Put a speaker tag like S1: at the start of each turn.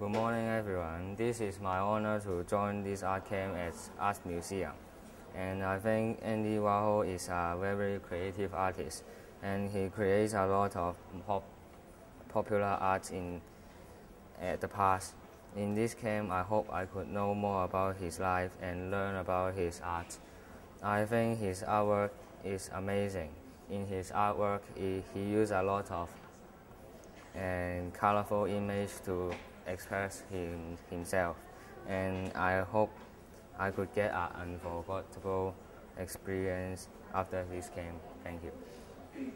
S1: Good morning, everyone. This is my honor to join this art camp at Art Museum. And I think Andy Warhol is a very creative artist, and he creates a lot of pop popular art in at the past. In this camp, I hope I could know more about his life and learn about his art. I think his artwork is amazing. In his artwork, he, he used a lot of and colorful image to express him, himself. And I hope I could get an unforgettable experience after this game. Thank you.